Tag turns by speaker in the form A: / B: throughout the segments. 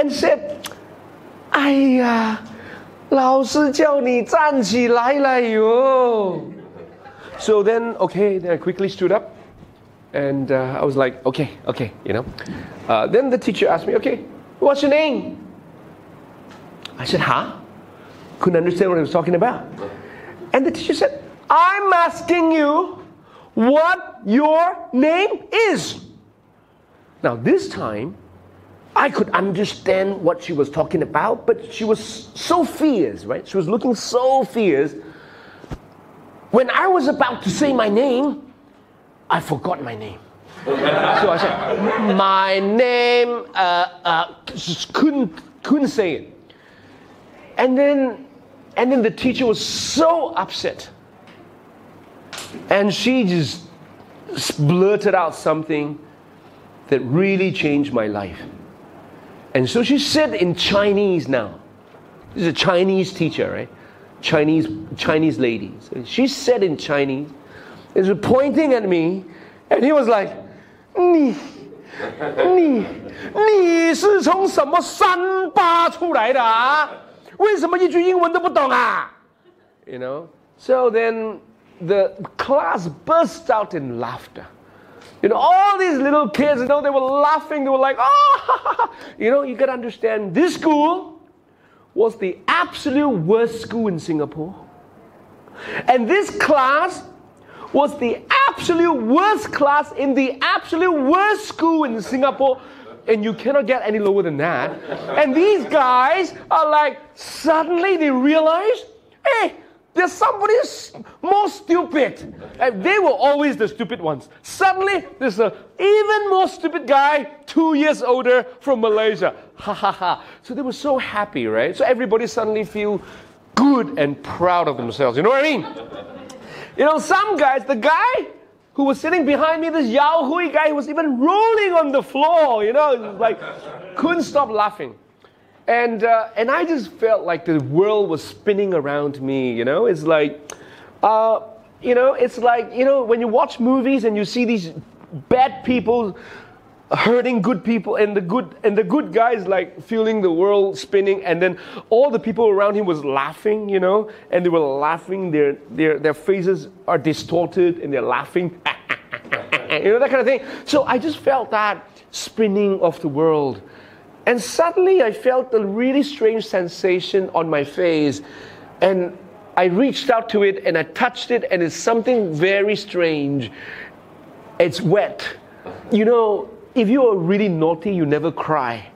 A: and said, 哎呀，老师叫你站起来了哟。So then, okay, then I quickly stood up. And uh, I was like, okay, okay, you know. Uh, then the teacher asked me, okay, what's your name? I said, huh? Couldn't understand what he was talking about. And the teacher said, I'm asking you what your name is. Now, this time, I could understand what she was talking about, but she was so fierce, right? She was looking so fierce. When I was about to say my name, I forgot my name. so I said, my name, uh, uh, couldn't, couldn't say it. And then, and then the teacher was so upset. And she just blurted out something that really changed my life. And so she said in Chinese now. This is a Chinese teacher, right? Chinese Chinese lady. So she said in Chinese, is pointing at me, and he was like, 你你你是从什么山扒出来的啊？为什么一句英文都不懂啊？You know. So then the class burst out in laughter. You know, all these little kids, you know, they were laughing. They were like, oh, you know, you got to understand this school was the absolute worst school in Singapore. And this class was the absolute worst class in the absolute worst school in Singapore. And you cannot get any lower than that. And these guys are like, suddenly they realize, hey, there's somebody more stupid. And they were always the stupid ones. Suddenly, there's an even more stupid guy, two years older from Malaysia. Ha ha ha. So they were so happy, right? So everybody suddenly feel good and proud of themselves. You know what I mean? You know, some guys, the guy who was sitting behind me, this Yao Hui guy, was even rolling on the floor, you know, like couldn't stop laughing. And, uh, and I just felt like the world was spinning around me, you know? It's like, uh, you know, it's like, you know, when you watch movies and you see these bad people hurting good people and the good and the good guys like feeling the world spinning and then all the people around him was laughing you know? And they were laughing their their their faces are distorted and they're laughing. You know that kind of thing. So i just felt that spinning of the world and suddenly I felt a really strange sensation on my face. And I reached out to it and I touched it, and it's something very strange. It's wet. You know, if you are really naughty, you never cry.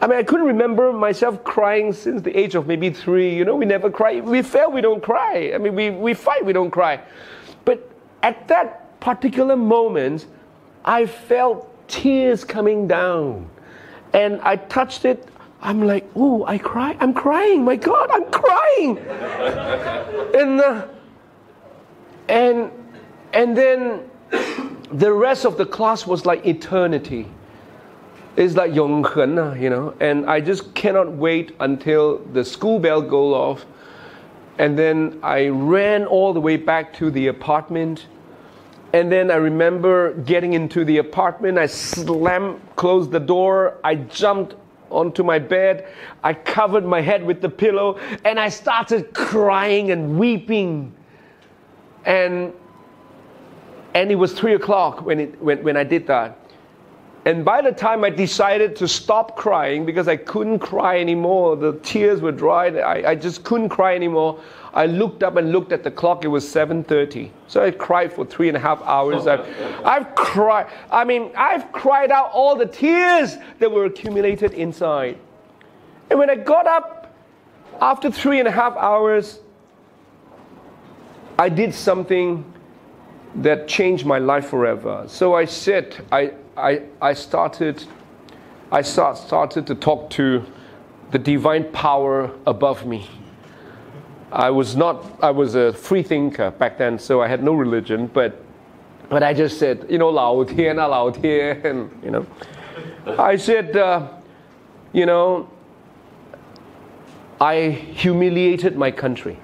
A: I mean, I couldn't remember myself crying since the age of maybe three. You know, we never cry. We fail, we don't cry. I mean, we, we fight, we don't cry. But at that particular moment, I felt tears coming down and I touched it. I'm like, oh, I cry. I'm crying. My God, I'm crying. and uh, and and then the rest of the class was like eternity. It's like 永恒, you know. And I just cannot wait until the school bell goes off. And then I ran all the way back to the apartment and then I remember getting into the apartment. I slammed, closed the door. I jumped onto my bed. I covered my head with the pillow and I started crying and weeping. And, and it was three o'clock when, it, when, when I did that. And by the time I decided to stop crying because I couldn't cry anymore, the tears were dried, I, I just couldn't cry anymore. I looked up and looked at the clock. It was 7:30. So I cried for three and a half hours. I've, I've cried. I mean, I've cried out all the tears that were accumulated inside. And when I got up after three and a half hours, I did something that changed my life forever. So I said, I, I, I started, I start, started to talk to the divine power above me. I was not, I was a free thinker back then, so I had no religion, but, but I just said, you know, Lao and Lao and you know. I said, uh, you know, I humiliated my country.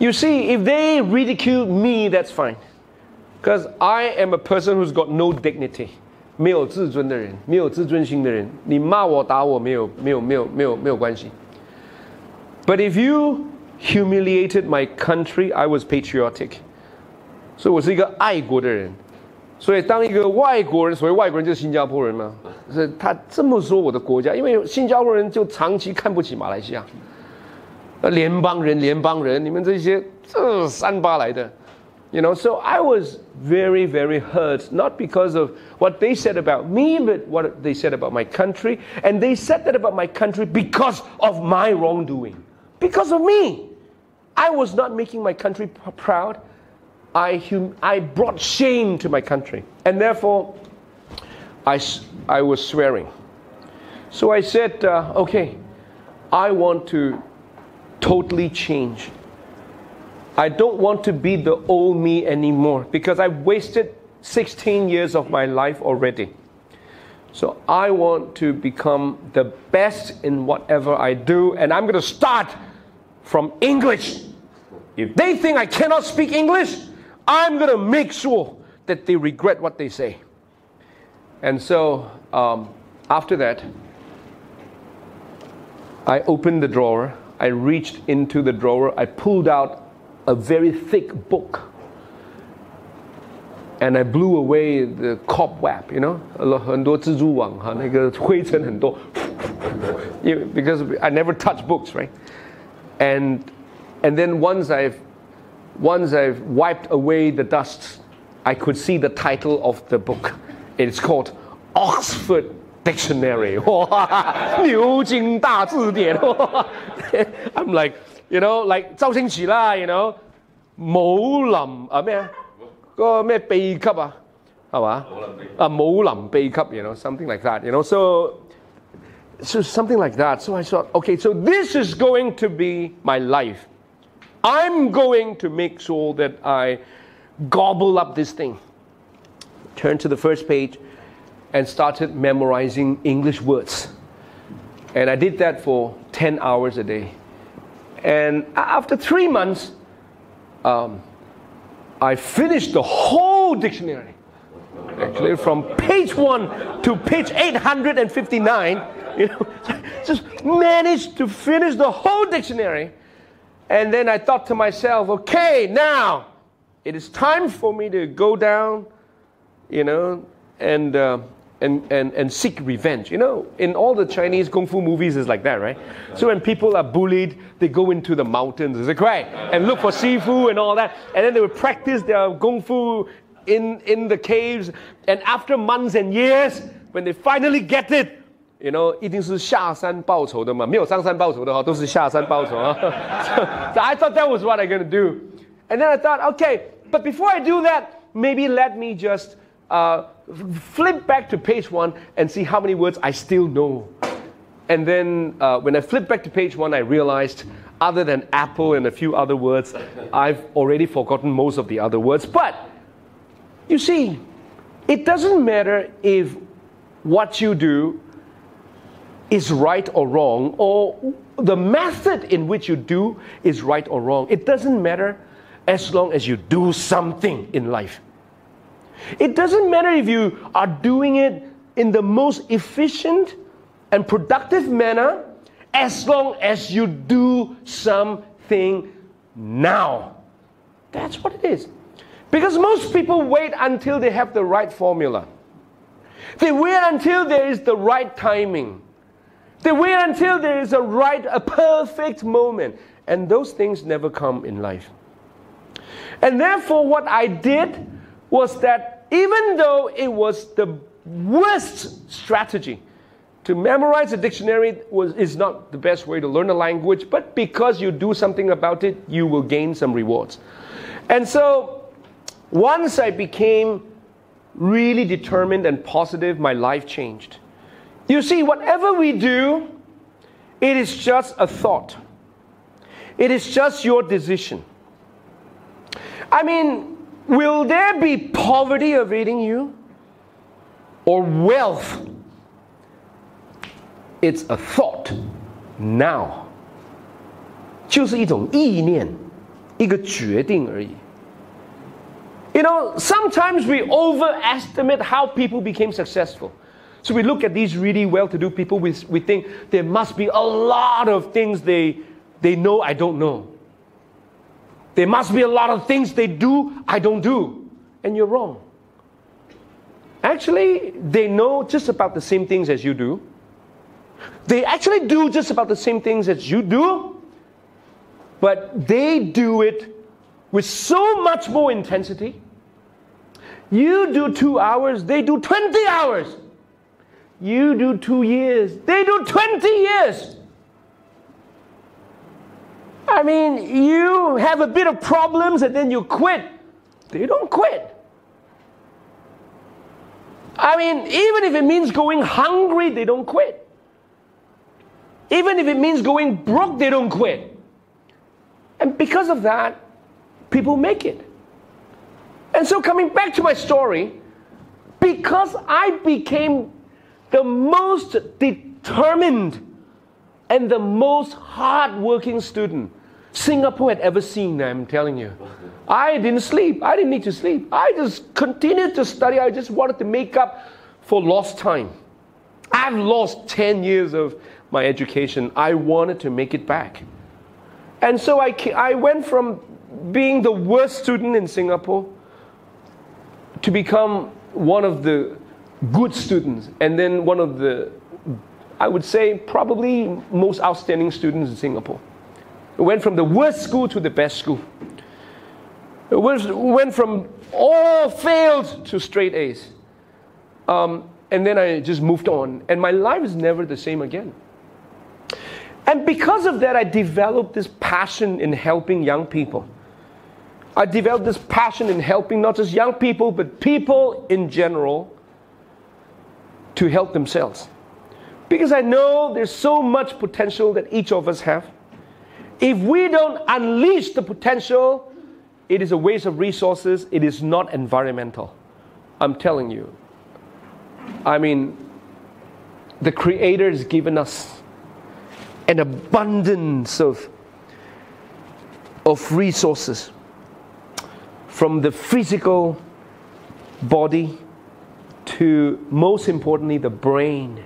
A: You see, if they ridicule me, that's fine. Because I am a person who's got no dignity. 没有自尊的人，没有自尊心的人，你骂我打我没有没有没有没有没有关系。But if you humiliated my country, I was patriotic. 所以我是一个爱国的人。所以当一个外国人，所谓外国人就是新加坡人嘛，是他这么说我的国家，因为新加坡人就长期看不起马来西亚。呃联邦人，联邦人，你们这些这三八来的。You know, so I was very, very hurt, not because of what they said about me, but what they said about my country. And they said that about my country because of my wrongdoing. Because of me. I was not making my country proud. I, hum- I brought shame to my country. And therefore, I, I was swearing. So I said, uh, okay, I want to totally change. I don't want to be the old me anymore because I've wasted 16 years of my life already. So I want to become the best in whatever I do, and I'm going to start from English. If they think I cannot speak English, I'm going to make sure that they regret what they say. And so um, after that, I opened the drawer, I reached into the drawer, I pulled out a very thick book. And I blew away the cobweb, you know, 很多蜘蛛网哈，那个灰尘很多。because I never touch books, right? And and then once I've once I've wiped away the dust, I could see the title of the book. It's called Oxford Dictionary. I'm like you know like 周星驰啦，you know 武林啊咩啊，嗰个咩秘笈啊，系嘛？啊武林秘笈，you know something like that，you know so so something like that. So I thought, okay, so this is going to be my life. I'm going to make sure that I gobble up this thing. Turn to the first page and started memorizing English words. And I did that for 10 hours a day. And after three months, um, I finished the whole dictionary. Actually, from page one to page 859, you know, just managed to finish the whole dictionary. And then I thought to myself, okay, now it is time for me to go down, you know, and uh, and, and, and seek revenge. You know, in all the Chinese kung fu movies, it's like that, right? So when people are bullied, they go into the mountains, is it right? And look for Sifu and all that. And then they would practice their kung fu in, in the caves. And after months and years, when they finally get it, you know, 一定是下山报仇的嘛，没有上山报仇的哈，都是下山报仇啊。so, so I thought that was what I'm gonna do, and then I thought, okay, but before I do that, maybe let me just uh, flip back to page one and see how many words I still know. And then uh, when I flipped back to page one, I realized other than apple and a few other words, I've already forgotten most of the other words. But you see, it doesn't matter if what you do is right or wrong, or the method in which you do is right or wrong. It doesn't matter as long as you do something in life. It doesn't matter if you are doing it in the most efficient and productive manner as long as you do something now. That's what it is. Because most people wait until they have the right formula. They wait until there is the right timing. They wait until there is a right, a perfect moment. And those things never come in life. And therefore, what I did was that even though it was the worst strategy, to memorize a dictionary was, is not the best way to learn a language, but because you do something about it, you will gain some rewards. And so, once I became really determined and positive, my life changed. You see, whatever we do, it is just a thought, it is just your decision. I mean, Will there be poverty awaiting you? Or wealth? It's a thought now. 就是一种意念，一个决定而已。 You know, sometimes we overestimate how people became successful. So we look at these really well to do people, we, we think there must be a lot of things they, they know I don't know. There must be a lot of things they do I don't do. And you're wrong. Actually, they know just about the same things as you do. They actually do just about the same things as you do, but they do it with so much more intensity. You do two hours, they do 20 hours. You do two years, they do 20 years. I mean, you have a bit of problems and then you quit. They don't quit. I mean, even if it means going hungry, they don't quit. Even if it means going broke, they don't quit. And because of that, people make it. And so, coming back to my story, because I became the most determined and the most hardworking student Singapore had ever seen, I'm telling you. I didn't sleep. I didn't need to sleep. I just continued to study. I just wanted to make up for lost time. I've lost 10 years of my education. I wanted to make it back. And so I, I went from being the worst student in Singapore to become one of the good students and then one of the, I would say, probably most outstanding students in Singapore. Went from the worst school to the best school. Went from all failed to straight A's. Um, and then I just moved on. And my life is never the same again. And because of that, I developed this passion in helping young people. I developed this passion in helping not just young people, but people in general to help themselves. Because I know there's so much potential that each of us have. If we don't unleash the potential, it is a waste of resources, it is not environmental. I'm telling you. I mean, the Creator has given us an abundance of, of resources from the physical body to, most importantly, the brain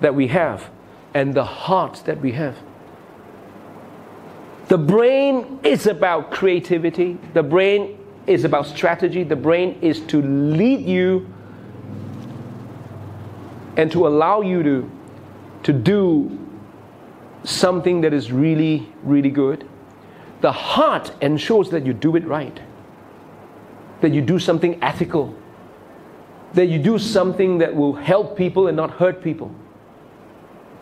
A: that we have and the heart that we have. The brain is about creativity, the brain is about strategy, the brain is to lead you and to allow you to, to do something that is really, really good. The heart ensures that you do it right, that you do something ethical, that you do something that will help people and not hurt people.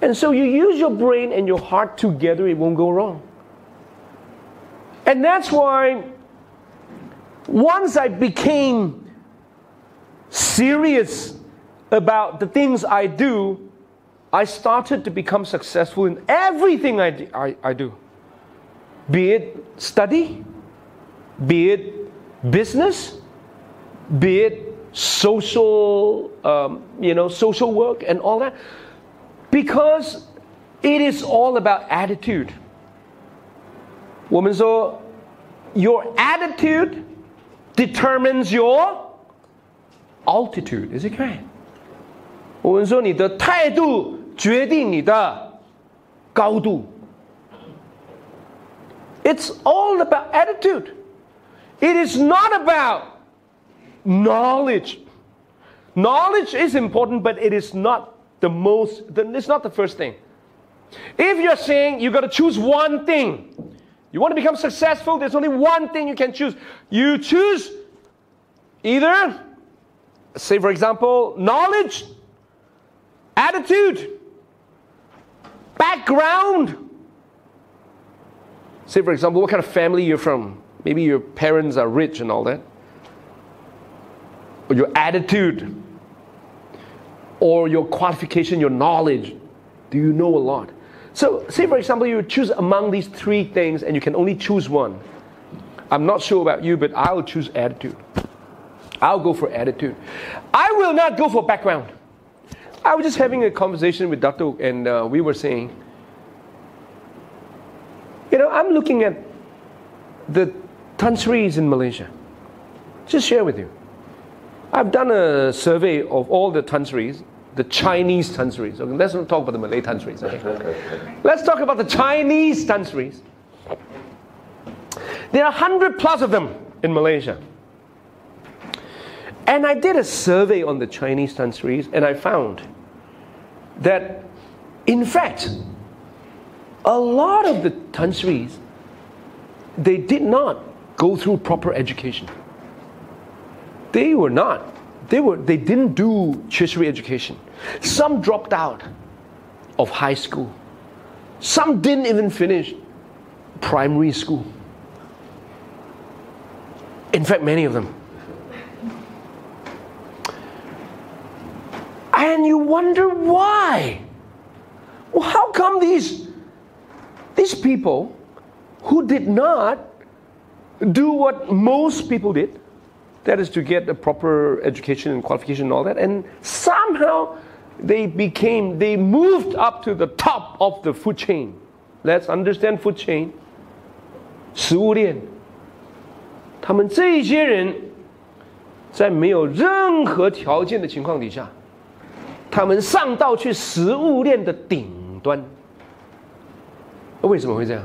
A: And so you use your brain and your heart together, it won't go wrong. And that's why once I became serious about the things I do, I started to become successful in everything I, I, I do. Be it study, be it business, be it social, um, you know, social work and all that, because it is all about attitude. 我们说，your attitude determines your altitude. Is it correct? 我们说你的态度决定你的高度。It's all about attitude. It is not about knowledge. Knowledge is important, but it is not the most, it's not the first thing. If you're saying you got to choose one thing, you want to become successful, there's only one thing you can choose. You choose either, say for example, knowledge attitude, background. Say, for example, what kind of family you're from. Maybe your parents are rich and all that. Or your attitude, or your qualification, your knowledge. Do you know a lot? So, say for example, you choose among these three things and you can only choose one. I'm not sure about you, but I'll choose attitude. I'll go for attitude. I will not go for background. I was just having a conversation with Dr. and uh, we were saying, you know, I'm looking at the Tan Sri's in Malaysia. Just share with you. I've done a survey of all the Tan Sris, the Chinese Tan Sris. Okay, let's not talk about the Malay Tan Sris. Okay? let's talk about the Chinese Tan Sris. There are 100 plus of them in Malaysia. And I did a survey on the Chinese Tan Sris, and I found that, in fact, a lot of the Tan Sris, they did not go through proper education. They were not. They, were, they didn't do tertiary education. Some dropped out of high school. Some didn't even finish primary school. In fact, many of them. And you wonder why. Well, how come these, these people who did not do what most people did, that is to get a proper education and qualification and all that, and somehow they became, they moved up to the top of the food chain. Let's understand food chain. 食物链，他们这些人在没有任何条件的情况底下，他们上到去食物链的顶端。为什么会这样？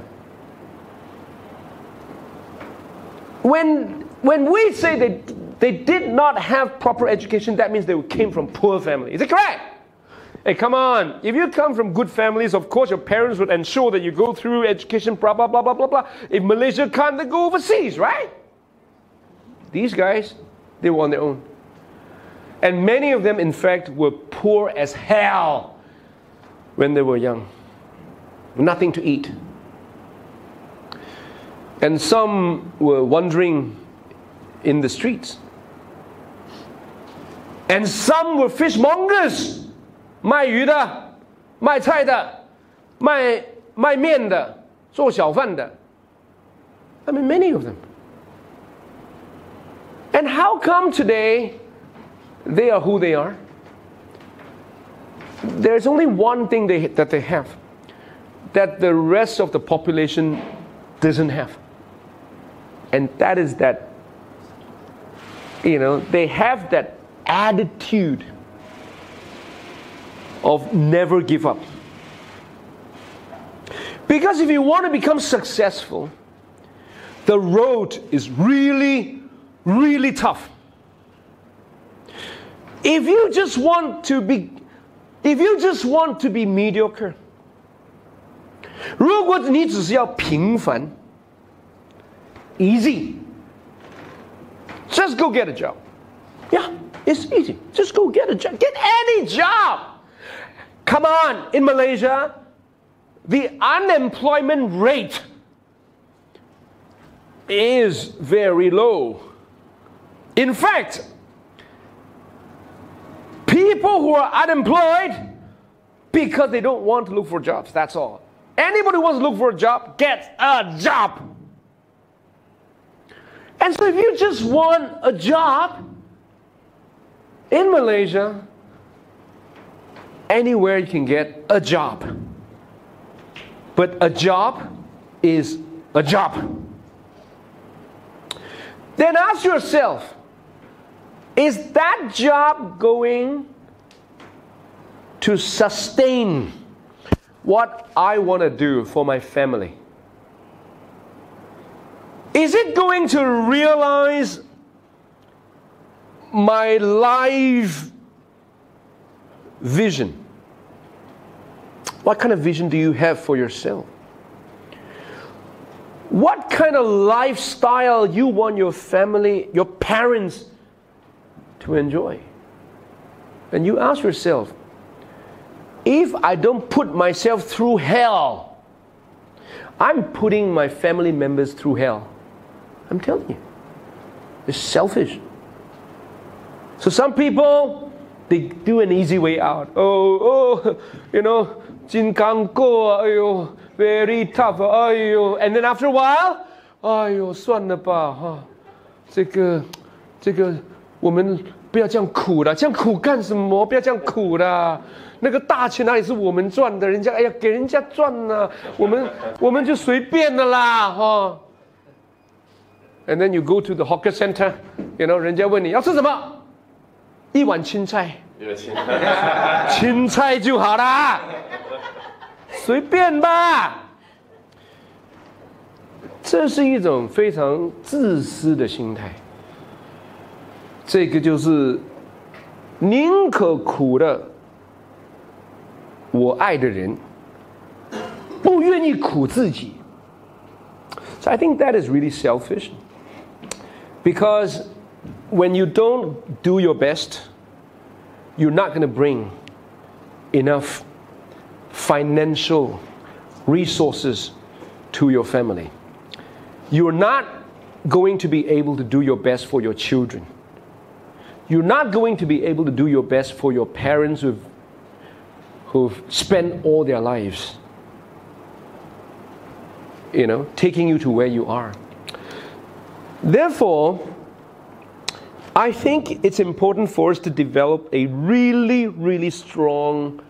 A: When when we say that they did not have proper education, that means they came from poor family. Is it correct? Hey, come on. If you come from good families, of course your parents would ensure that you go through education, blah, blah, blah, blah, blah, blah. If Malaysia can't, they go overseas, right? These guys, they were on their own. And many of them, in fact, were poor as hell when they were young. Nothing to eat. And some were wandering in the streets. And some were fishmongers. 卖鱼的、卖菜的、卖卖面的、做小贩的。I mean, many of them. And how come today they are who they are? There's only one thing they, that they have that the rest of the population doesn't have. And that is that, you know, they have that attitude of never give up. Because if you want to become successful, the road is really, really tough. If you just want to be, if you just want to be mediocre, 如果你只是要平凡，easy, just go get a job. Yeah, it's easy. Just go get a job. Get any job. Come on, in Malaysia, the unemployment rate is very low. In fact, people who are unemployed because they don't want to look for jobs, that's all. Anybody who wants to look for a job gets a job. And so if you just want a job in Malaysia, anywhere you can get a job. But a job is a job. Then ask yourself is that job going to sustain what I want to do for my family? Is it going to realize my life vision. What kind of vision do you have for yourself? What kind of lifestyle you want your family, your parents to enjoy? And you ask yourself, if I don't put myself through hell, I'm putting my family members through hell. I'm telling you. It's selfish. So some people they do an easy way out. Oh, oh, you know, 金刚过，哎呦，very tough，哎呦，and then after a while，哎呦，算了吧，哈，这个，这个，我们不要这样苦了，这样苦干什么？不要这样苦了。那个大钱哪里是我们赚的？人家哎呀，给人家赚呢，我们我们就随便的啦，哈。 and then you go to the hawker center, you know, 人家问你要吃什么，一碗青菜，青菜就好啦，随便吧。这是一种非常自私的心态。这个就是宁可苦了我爱的人，不愿意苦自己。So I think that is really selfish. Because when you don't do your best, you're not going to bring enough financial resources to your family. You're not going to be able to do your best for your children. You're not going to be able to do your best for your parents who've, who've spent all their lives, you know, taking you to where you are. Therefore, I think it's important for us to develop a really, really strong